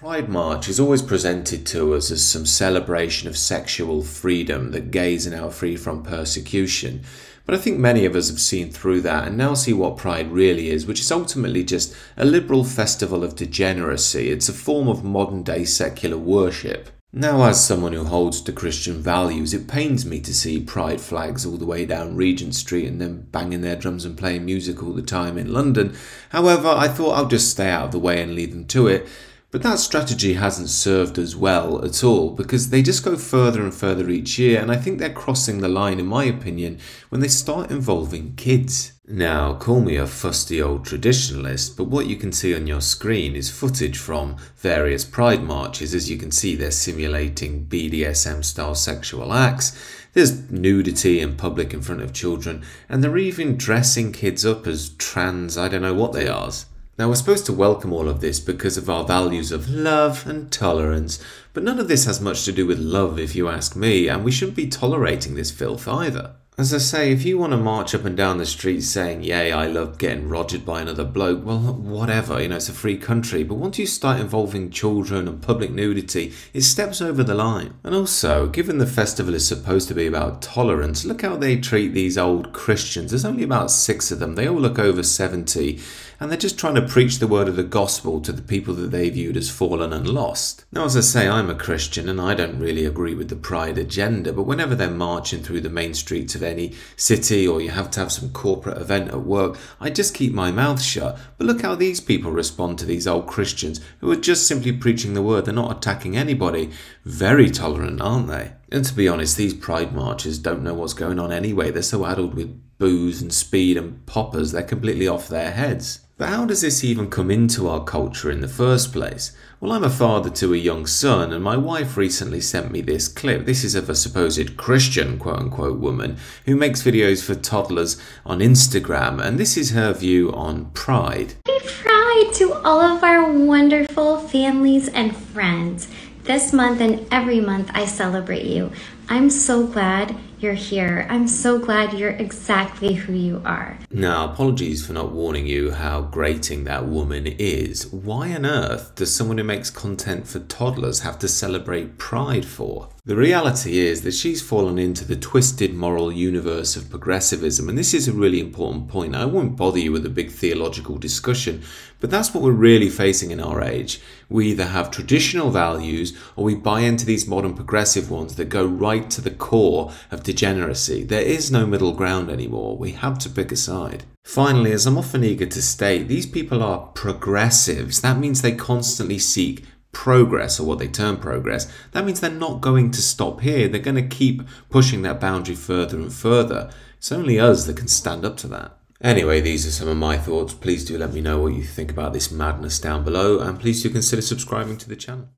Pride March is always presented to us as some celebration of sexual freedom, that gays are now free from persecution. But I think many of us have seen through that and now see what Pride really is, which is ultimately just a liberal festival of degeneracy. It's a form of modern day secular worship. Now, as someone who holds to Christian values, it pains me to see pride flags all the way down Regent Street and then banging their drums and playing music all the time in London. However, I thought I'll just stay out of the way and leave them to it. But that strategy hasn't served us well at all because they just go further and further each year, and I think they're crossing the line, in my opinion, when they start involving kids. Now, call me a fusty old traditionalist, but what you can see on your screen is footage from various pride marches. As you can see, they're simulating BDSM style sexual acts. There's nudity in public in front of children, and they're even dressing kids up as trans, I don't know what they are. Now, we're supposed to welcome all of this because of our values of love and tolerance, but none of this has much to do with love, if you ask me, and we shouldn't be tolerating this filth either. As I say, if you want to march up and down the street saying, Yay, I love getting rogered by another bloke, well, whatever, you know, it's a free country. But once you start involving children and public nudity, it steps over the line. And also, given the festival is supposed to be about tolerance, look how they treat these old Christians. There's only about six of them, they all look over 70 and they're just trying to preach the word of the gospel to the people that they viewed as fallen and lost. Now, as I say, I'm a Christian and I don't really agree with the pride agenda, but whenever they're marching through the main streets of any city or you have to have some corporate event at work, I just keep my mouth shut. But look how these people respond to these old Christians who are just simply preaching the word, they're not attacking anybody. Very tolerant, aren't they? And to be honest, these pride marches don't know what's going on anyway. They're so addled with booze and speed and poppers, they're completely off their heads. But how does this even come into our culture in the first place? Well, I'm a father to a young son, and my wife recently sent me this clip. This is of a supposed Christian, quote unquote, woman who makes videos for toddlers on Instagram, and this is her view on pride. Happy Pride to all of our wonderful families and friends. This month and every month, I celebrate you. I'm so glad you're here. I'm so glad you're exactly who you are. Now, apologies for not warning you how grating that woman is. Why on earth does someone who makes content for toddlers have to celebrate Pride for? The reality is that she's fallen into the twisted moral universe of progressivism, and this is a really important point. I won't bother you with a big theological discussion, but that's what we're really facing in our age. We either have traditional values or we buy into these modern progressive ones that go right to the core of degeneracy. There is no middle ground anymore. We have to pick a side. Finally, as I'm often eager to state, these people are progressives. That means they constantly seek progress or what they term progress, that means they're not going to stop here. They're going to keep pushing that boundary further and further. It's only us that can stand up to that. Anyway, these are some of my thoughts. Please do let me know what you think about this madness down below, and please do consider subscribing to the channel.